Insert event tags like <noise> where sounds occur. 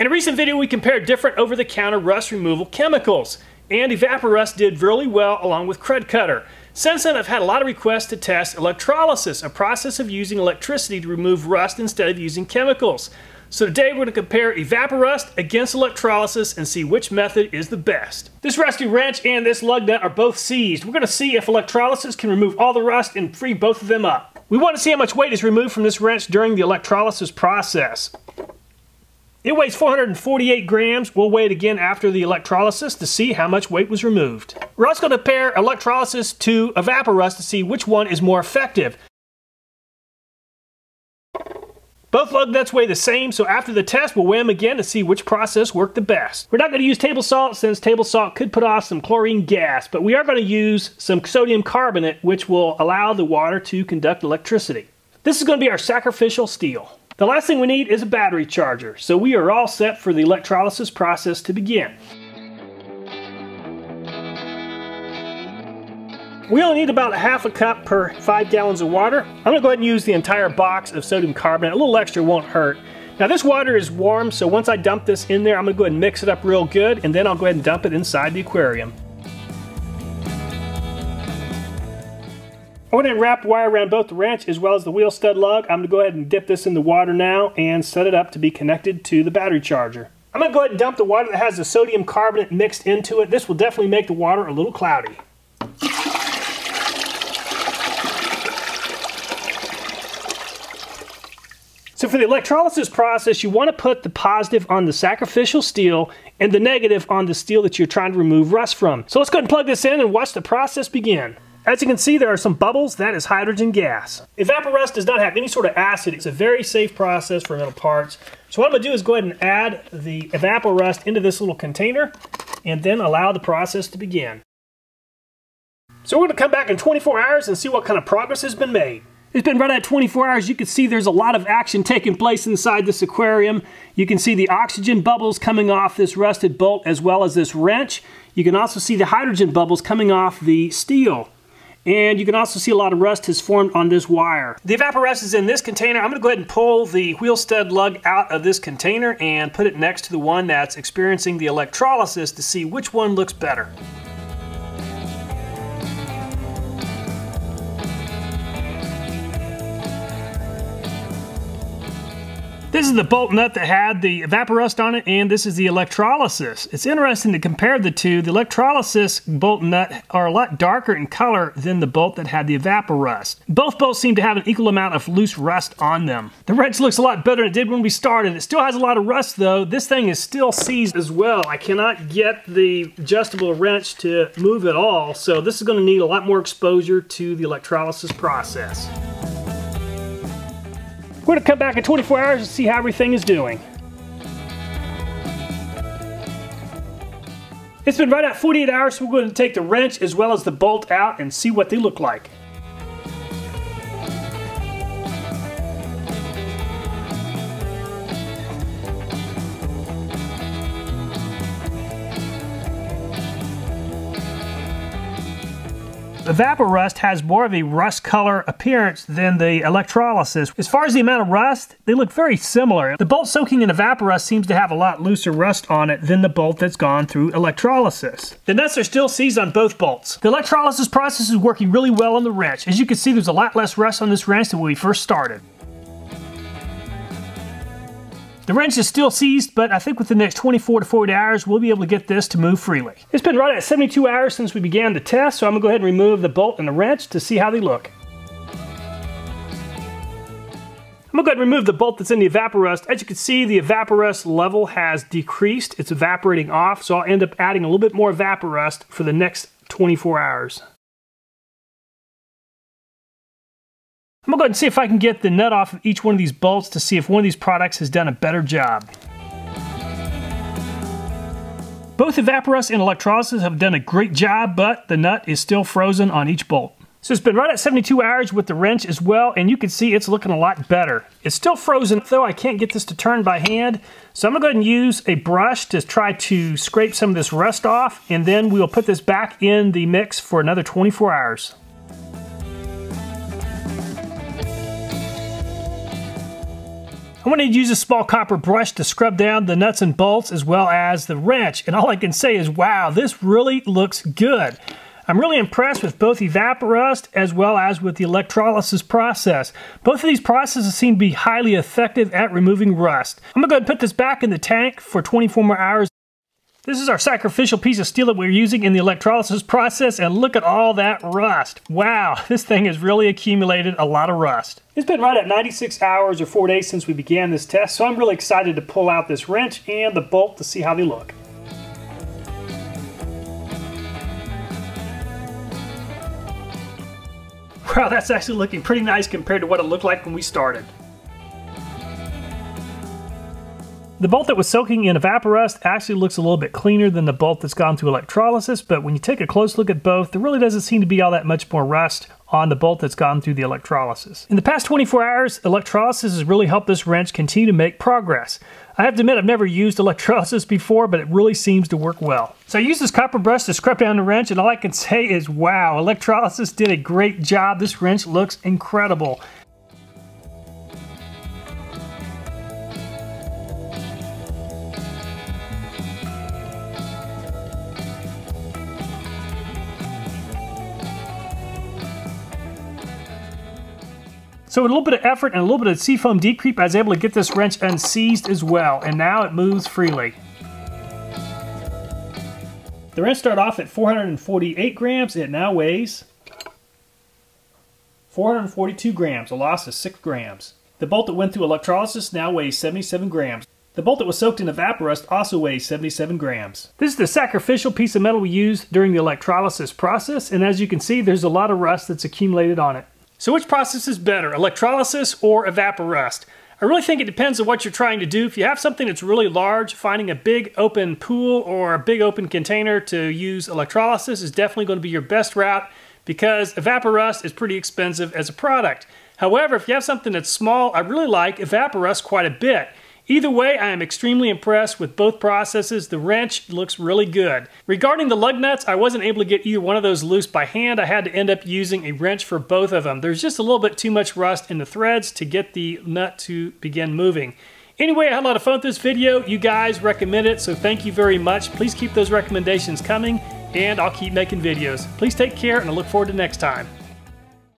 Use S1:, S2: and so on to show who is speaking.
S1: In a recent video, we compared different over-the-counter rust removal chemicals, and Evaporust did really well along with Krud Kutter. Since then, I've had a lot of requests to test electrolysis, a process of using electricity to remove rust instead of using chemicals. So today we're going to compare Evaporust against electrolysis and see which method is the best. This rusty wrench and this lug nut are both seized. We're going to see if electrolysis can remove all the rust and free both of them up. We want to see how much weight is removed from this wrench during the electrolysis process. It weighs 448 grams. We'll weigh it again after the electrolysis to see how much weight was removed. We're also going to pair electrolysis to Evaporust to see which one is more effective. Both lug nuts weigh the same, so after the test, we'll weigh them again to see which process worked the best. We're not going to use table salt since table salt could put off some chlorine gas, but we are going to use some sodium carbonate, which will allow the water to conduct electricity. This is going to be our sacrificial steel. The last thing we need is a battery charger, so we are all set for the electrolysis process to begin. We only need about half a cup per five gallons of water. I'm gonna go ahead and use the entire box of sodium carbonate. A little extra won't hurt. Now this water is warm, so once I dump this in there, I'm gonna go ahead and mix it up real good, and then I'll go ahead and dump it inside the aquarium. I went and wrapped wire around both the wrench as well as the wheel stud lug. I'm going to go ahead and dip this in the water now and set it up to be connected to the battery charger. I'm going to go ahead and dump the water that has the sodium carbonate mixed into it. This will definitely make the water a little cloudy. So for the electrolysis process, you want to put the positive on the sacrificial steel and the negative on the steel that you're trying to remove rust from. So let's go ahead and plug this in and watch the process begin. As you can see, there are some bubbles. That is hydrogen gas. Evaporust does not have any sort of acid. It's a very safe process for metal parts. So what I'm going to do is go ahead and add the Evaporust into this little container and then allow the process to begin. So we're going to come back in 24 hours and see what kind of progress has been made. It's been right at 24 hours. You can see there's a lot of action taking place inside this aquarium. You can see the oxygen bubbles coming off this rusted bolt as well as this wrench. You can also see the hydrogen bubbles coming off the steel. And you can also see a lot of rust has formed on this wire. The Evaporust is in this container. I'm going to go ahead and pull the wheel stud lug out of this container and put it next to the one that's experiencing the electrolysis to see which one looks better. This is the bolt nut that had the evaporust on it, and this is the electrolysis. It's interesting to compare the two. The electrolysis bolt nut are a lot darker in color than the bolt that had the evaporust. Both bolts seem to have an equal amount of loose rust on them. The wrench looks a lot better than it did when we started. It still has a lot of rust though. This thing is still seized as well. I cannot get the adjustable wrench to move at all, so this is going to need a lot more exposure to the electrolysis process. We're to come back in 24 hours and see how everything is doing. It's been right at 48 hours, so we're going to take the wrench as well as the bolt out and see what they look like. The evaporust has more of a rust color appearance than the electrolysis. As far as the amount of rust, they look very similar. The bolt soaking in Evaporust seems to have a lot looser rust on it than the bolt that's gone through electrolysis. The nuts are still seized on both bolts. The electrolysis process is working really well on the wrench. As you can see, there's a lot less rust on this wrench than when we first started. The wrench is still seized, but I think within the next 24 to 40 hours, we'll be able to get this to move freely. It's been right at 72 hours since we began the test, so I'm gonna go ahead and remove the bolt and the wrench to see how they look. I'm gonna go ahead and remove the bolt that's in the Evaporust. As you can see, the Evaporust level has decreased. It's evaporating off, so I'll end up adding a little bit more Evaporust for the next 24 hours. I'm gonna go ahead and see if I can get the nut off of each one of these bolts to see if one of these products has done a better job. Both Evaporust and Electrolysis have done a great job, but the nut is still frozen on each bolt. So it's been right at 72 hours with the wrench as well, and you can see it's looking a lot better. It's still frozen, though I can't get this to turn by hand, so I'm gonna go ahead and use a brush to try to scrape some of this rust off, and then we'll put this back in the mix for another 24 hours. I wanted to use a small copper brush to scrub down the nuts and bolts as well as the wrench. And all I can say is, wow, this really looks good. I'm really impressed with both Evaporust as well as with the electrolysis process. Both of these processes seem to be highly effective at removing rust. I'm gonna go ahead and put this back in the tank for 24 more hours. This is our sacrificial piece of steel that we're using in the electrolysis process, and look at all that rust. Wow, <laughs> this thing has really accumulated a lot of rust. It's been right at 96 hours or four days since we began this test, so I'm really excited to pull out this wrench and the bolt to see how they look. Wow, that's actually looking pretty nice compared to what it looked like when we started. The bolt that was soaking in Evaporust actually looks a little bit cleaner than the bolt that's gone through electrolysis, but when you take a close look at both, there really doesn't seem to be all that much more rust on the bolt that's gone through the electrolysis. In the past 24 hours, electrolysis has really helped this wrench continue to make progress. I have to admit I've never used electrolysis before, but it really seems to work well. So I used this copper brush to scrub down the wrench, and all I can <laughs> say is, wow, electrolysis did a great job. This wrench looks incredible. So with a little bit of effort and a little bit of seafoam Deep Creep, I was able to get this wrench unseized as well, and now it moves freely. The wrench started off at 448 grams, it now weighs 442 grams, a loss of 6 grams. The bolt that went through electrolysis now weighs 77 grams. The bolt that was soaked in Evaporust also weighs 77 grams. This is the sacrificial piece of metal we used during the electrolysis process, and as you can see, there's a lot of rust that's accumulated on it. So which process is better, electrolysis or evaporust? I really think it depends on what you're trying to do. If you have something that's really large, finding a big open pool or a big open container to use electrolysis is definitely going to be your best route because Evaporust is pretty expensive as a product. However, if you have something that's small, I really like Evaporust quite a bit. Either way, I am extremely impressed with both processes. The wrench looks really good. Regarding the lug nuts, I wasn't able to get either one of those loose by hand. I had to end up using a wrench for both of them. There's just a little bit too much rust in the threads to get the nut to begin moving. Anyway, I had a lot of fun with this video. You guys recommend it, so thank you very much. Please keep those recommendations coming, and I'll keep making videos. Please take care, and I look forward to next time.